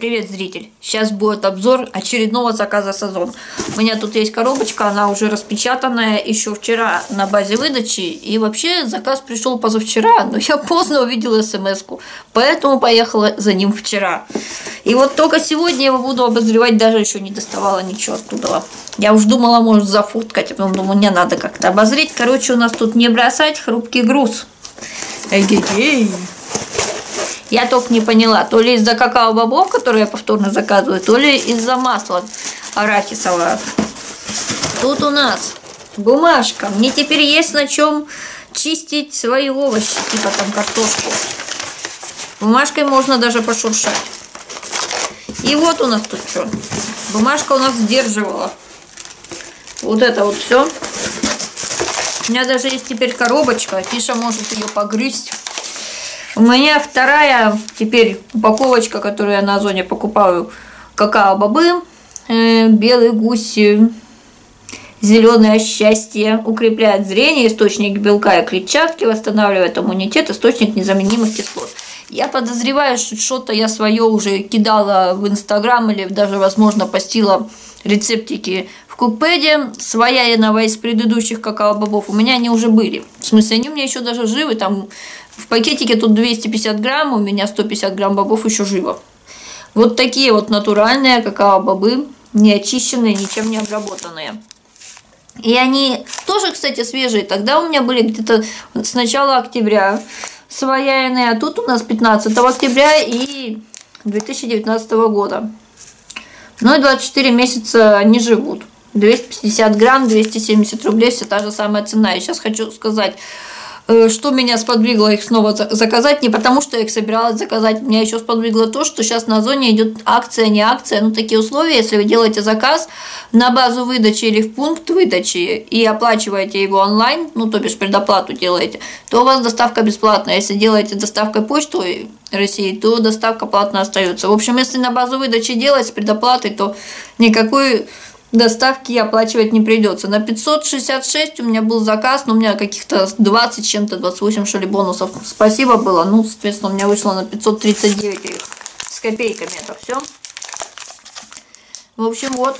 Привет, зритель! Сейчас будет обзор очередного заказа Сазон. У меня тут есть коробочка, она уже распечатанная еще вчера на базе выдачи. И вообще заказ пришел позавчера, но я поздно увидела смс поэтому поехала за ним вчера. И вот только сегодня я его буду обозревать, даже еще не доставала ничего оттуда. Я уж думала, может зафоткать, а потом думаю, мне надо как-то обозреть. Короче, у нас тут не бросать хрупкий груз. Эгегей! Я только не поняла, то ли из-за какао-бобов, которые я повторно заказываю, то ли из-за масла арахисового. Тут у нас бумажка. Мне теперь есть на чем чистить свои овощи, типа там картошку. Бумажкой можно даже пошуршать. И вот у нас тут что. Бумажка у нас сдерживала. Вот это вот все. У меня даже есть теперь коробочка. Тиша может ее погрызть. У меня вторая теперь упаковочка, которую я на Озоне покупаю. Какао-бобы, э, белый гусь, зеленое счастье, укрепляет зрение, источник белка и клетчатки, восстанавливает иммунитет, источник незаменимых кислот. Я подозреваю, что что-то я свое уже кидала в Инстаграм или даже, возможно, постила рецептики в Кукпеде. Своя яновая из предыдущих какао-бобов у меня они уже были. В смысле, они у меня еще даже живы, там в пакетике тут 250 грамм, у меня 150 грамм бобов еще живо. Вот такие вот натуральные какао-бобы, не очищенные, ничем не обработанные. И они тоже, кстати, свежие. Тогда у меня были где-то с начала октября свояенные, а тут у нас 15 октября и 2019 года. Ну и 24 месяца они живут. 250 грамм, 270 рублей, все та же самая цена. И сейчас хочу сказать, что меня сподвигло их снова заказать, не потому что я их собиралась заказать, меня еще сподвигло то, что сейчас на Озоне идет акция, не акция, ну такие условия, если вы делаете заказ на базу выдачи или в пункт выдачи и оплачиваете его онлайн, ну то бишь предоплату делаете, то у вас доставка бесплатная. Если делаете доставкой почтой России, то доставка платно остается. В общем, если на базу выдачи делать с предоплатой, то никакой доставки оплачивать не придется. На 566 у меня был заказ, но у меня каких-то 20 чем-то, 28 что ли бонусов. Спасибо было. Ну, соответственно, у меня вышло на 539 с копейками это все. В общем, вот.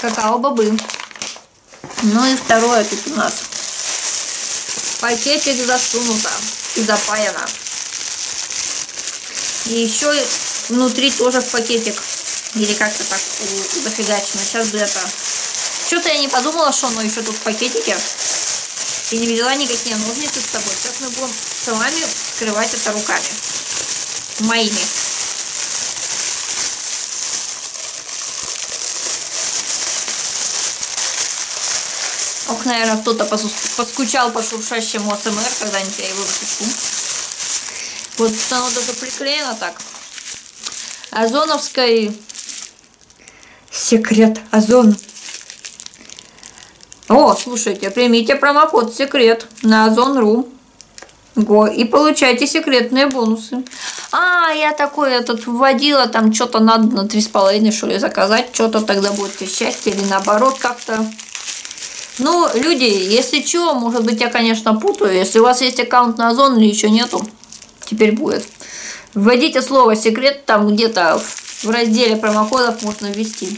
Какао-бобы. Ну и второе тут у нас. Пакетик засунуто и запаяно. И еще внутри тоже в пакетик или как-то так зафигачено. Сейчас бы это... Что-то я не подумала, что оно еще тут в пакетике. И не взяла никакие ножницы с собой. Сейчас мы будем с вами вскрывать это руками. Моими. Ох, наверное, кто-то поскучал по шуршащему СМР, когда-нибудь я его запишу. Вот оно даже приклеено так. Озоновской Секрет Озон. О, слушайте, примите промокод секрет на Озон.ру. Го, и получайте секретные бонусы. А, я такой этот вводила, там что-то надо на 3,5 что ли заказать, что-то тогда будет счастье или наоборот как-то. Ну, люди, если что, может быть, я, конечно, путаю. Если у вас есть аккаунт на Озон или еще нету, теперь будет. Вводите слово секрет, там где-то в разделе промокодов можно ввести.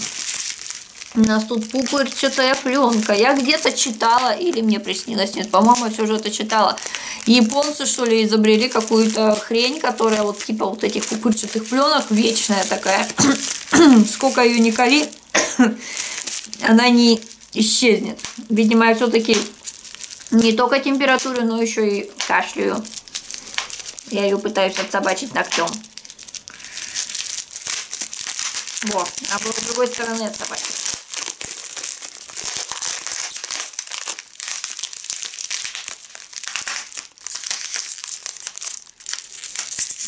У нас тут пупырчатая пленка. Я где-то читала, или мне приснилось, нет, по-моему, я все же это читала. Японцы, что ли, изобрели какую-то хрень, которая вот типа вот этих пупырчатых пленок, вечная такая. Сколько ее не кали, она не исчезнет. Видимо, я все-таки не только температуру, но еще и кашляю. Я ее пытаюсь отсобачить ногтем. Вот, а с другой стороны отсобачить.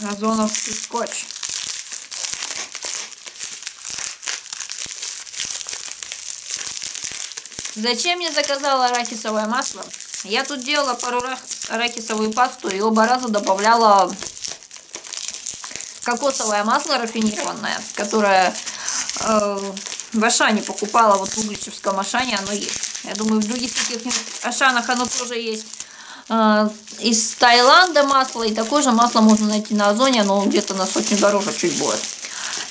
Озоновский скотч. Зачем я заказала арахисовое масло? Я тут делала пару раз арахисовую пасту и оба раза добавляла кокосовое масло рафинированное, которое э, в Ашане покупала, вот в Угличевском Ашане оно есть. Я думаю, в других каких-нибудь Ашанах оно тоже есть. Э, из Таиланда масло, и такое же масло можно найти на Озоне, оно где-то на сотню дороже чуть будет.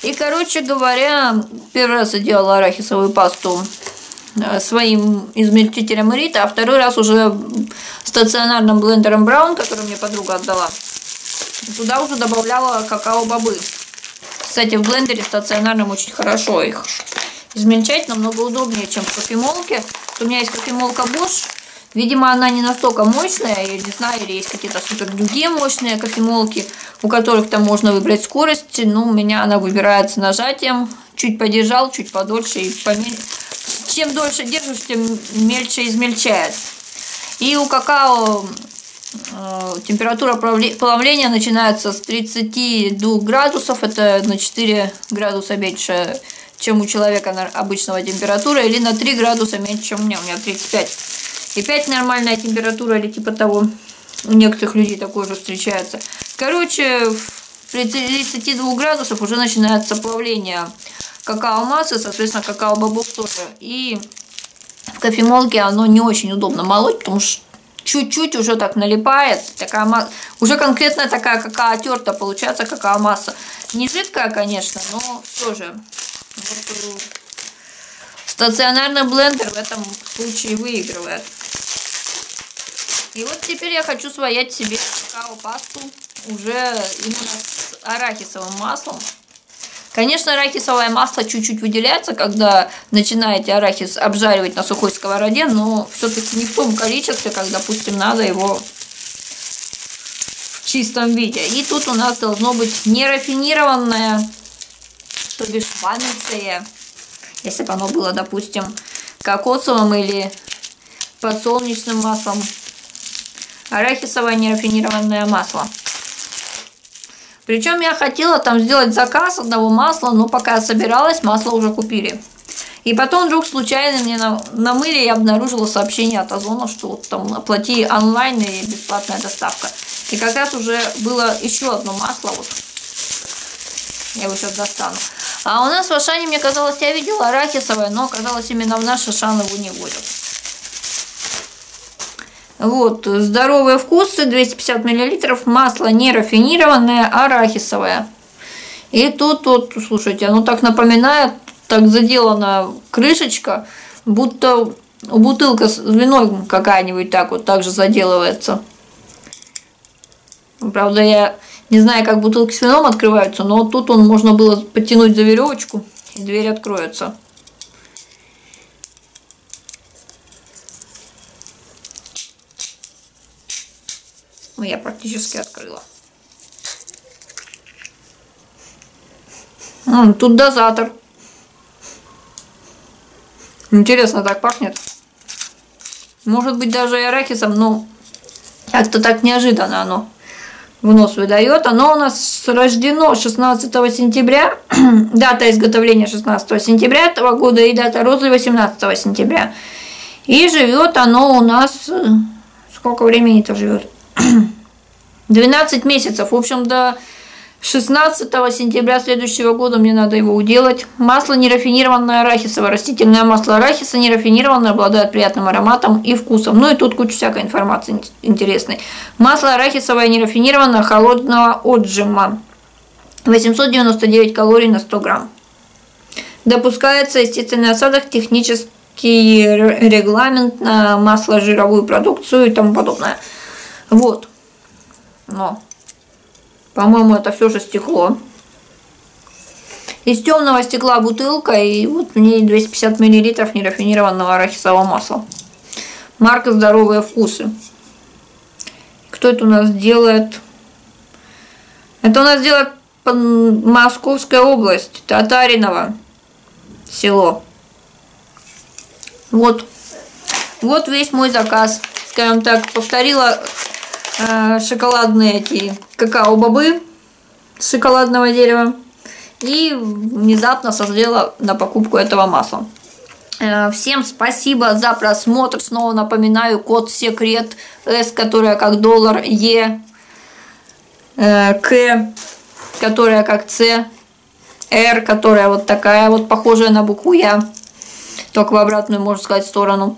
И, короче говоря, первый раз я делала арахисовую пасту э, своим измельчителем Рита, а второй раз уже стационарным блендером Браун, который мне подруга отдала. Туда уже добавляла какао-бобы. Кстати, в блендере стационарном очень хорошо их измельчать, намного удобнее, чем в кофемолке. У меня есть кофемолка Bosch, Видимо, она не настолько мощная, я не знаю, или есть какие-то супер другие мощные кофемолки, у которых там можно выбрать скорость. Ну, у меня она выбирается нажатием. Чуть подержал, чуть подольше и помельче. Чем дольше держишь, тем мельче измельчает. И у какао э, температура плавления начинается с 32 градусов. Это на 4 градуса меньше, чем у человека обычного температура. Или на 3 градуса меньше, чем у меня. У меня 35. И 5 нормальная температура или типа того. У некоторых людей такое же встречается. Короче, при 32 градусах уже начинается плавление какао-массы, соответственно, какао-бобов тоже. И в кофемолке оно не очень удобно молоть, потому что чуть-чуть уже так налипает, такая масса, уже конкретно такая какая терта получается какао-масса. Не жидкая, конечно, но все же. Вот, э, стационарный блендер в этом случае выигрывает. И вот теперь я хочу своять себе какао-пасту уже именно с арахисовым маслом. Конечно, арахисовое масло чуть-чуть выделяется, когда начинаете арахис обжаривать на сухой сковороде, но все-таки не в том количестве, как, допустим, надо его в чистом виде. И тут у нас должно быть нерафинированное, то бишь ванильное, если бы оно было, допустим, кокосовым или подсолнечным маслом арахисовое нерафинированное масло. Причем я хотела там сделать заказ одного масла, но пока я собиралась, масло уже купили. И потом вдруг случайно мне на, на мыле я обнаружила сообщение от Озона, что вот там оплати онлайн и бесплатная доставка. И как раз уже было еще одно масло, вот я его сейчас достану. А у нас в Ашане, мне казалось, я видела арахисовое, но оказалось именно в наш Ашан его не водят. Вот, здоровые вкусы, 250 мл, масло не рафинированное, арахисовое. И тут вот, слушайте, оно так напоминает, так заделана крышечка, будто бутылка с вином какая-нибудь так вот так же заделывается. Правда, я не знаю, как бутылки с вином открываются, но тут он можно было подтянуть за веревочку, и дверь откроется. Ну, я практически открыла. М, тут дозатор. Интересно так пахнет. Может быть даже и арахисом, но как-то так неожиданно оно в нос выдает. Оно у нас рождено 16 сентября. дата изготовления 16 сентября этого года и дата розы 18 сентября. И живет оно у нас... Э, сколько времени это живет? 12 месяцев. В общем, до 16 сентября следующего года мне надо его уделать. Масло нерафинированное арахисовое. Растительное масло арахиса нерафинированное, обладает приятным ароматом и вкусом. Ну и тут куча всякой информации интересной. Масло арахисовое нерафинированное холодного отжима. 899 калорий на 100 грамм. Допускается естественный осадок, технический регламент на масло, жировую продукцию и тому подобное. Вот. Но, по-моему, это все же стекло. Из темного стекла бутылка, и вот в ней 250 мл нерафинированного арахисового масла. Марка «Здоровые вкусы». Кто это у нас делает? Это у нас делает Московская область, Татариново село. Вот. Вот весь мой заказ. Скажем так, повторила шоколадные эти какао-бобы с шоколадного дерева. И внезапно созрела на покупку этого масла. Э, всем спасибо за просмотр. Снова напоминаю, код секрет S, которая как доллар, Е, э, К, которая как С, R, которая вот такая вот похожая на букву Я, только в обратную, можно сказать, сторону.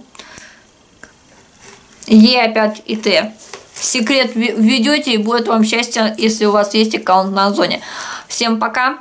Е опять и Т. секрет введете и будет вам счастье, если у вас есть аккаунт на Озоне. Всем пока!